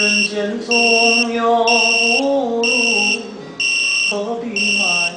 人间总有不如何必漫